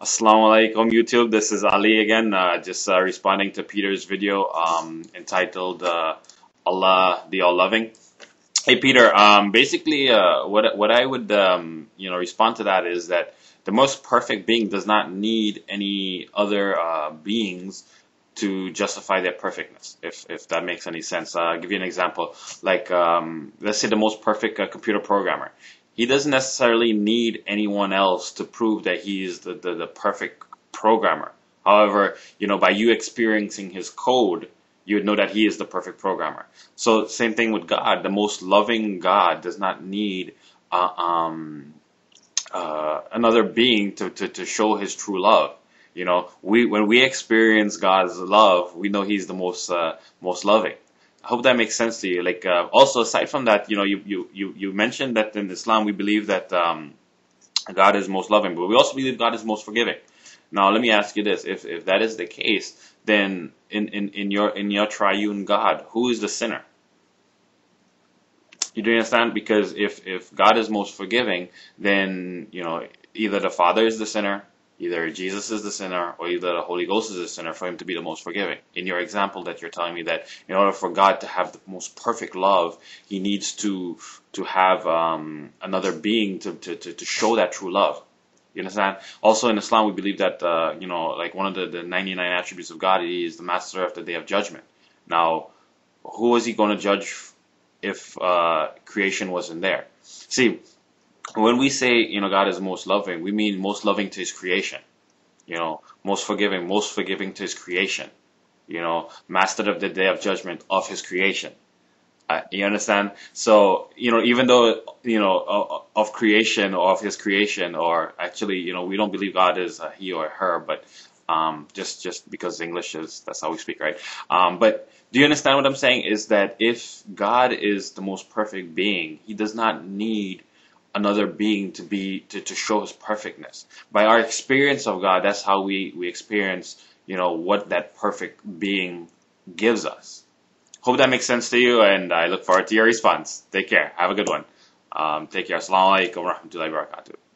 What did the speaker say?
Assalamu alaikum YouTube, this is Ali again, uh, just uh, responding to Peter's video um, entitled uh, Allah the All-Loving. Hey Peter, um, basically uh, what, what I would um, you know respond to that is that the most perfect being does not need any other uh, beings to justify their perfectness, if, if that makes any sense. Uh, I'll give you an example. Like, um, let's say the most perfect computer programmer he doesn't necessarily need anyone else to prove that he is the, the, the perfect programmer. However, you know, by you experiencing his code, you would know that he is the perfect programmer. So same thing with God. The most loving God does not need uh, um, uh, another being to, to, to show his true love. You know, we when we experience God's love, we know He's the most uh, most loving. I hope that makes sense to you. Like uh, also aside from that, you know, you, you, you, you mentioned that in Islam we believe that um, God is most loving, but we also believe God is most forgiving. Now let me ask you this: if if that is the case, then in, in, in your in your triune God, who is the sinner? You do understand? Because if if God is most forgiving, then you know either the Father is the sinner Either Jesus is the sinner or either the Holy Ghost is the sinner for him to be the most forgiving. In your example that you're telling me that in order for God to have the most perfect love, he needs to to have um, another being to, to, to, to show that true love. You understand? Also in Islam, we believe that, uh, you know, like one of the, the 99 attributes of God, he is the master of the day of judgment. Now, who is he going to judge if uh, creation wasn't there? See, when we say, you know, God is most loving, we mean most loving to his creation. You know, most forgiving, most forgiving to his creation. You know, master of the day of judgment of his creation. Uh, you understand? So, you know, even though, you know, of creation or of his creation, or actually, you know, we don't believe God is uh, he or her, but um, just just because English is that's how we speak, right? Um, but do you understand what I'm saying? Is that if God is the most perfect being, He does not need another being to be to, to show his perfectness. By our experience of god that's how we we experience you know what that perfect being gives us. Hope that makes sense to you and i look forward to your response. Take care. Have a good one. Um, take care. Assalamu alaikum warahmatullahi wabarakatuh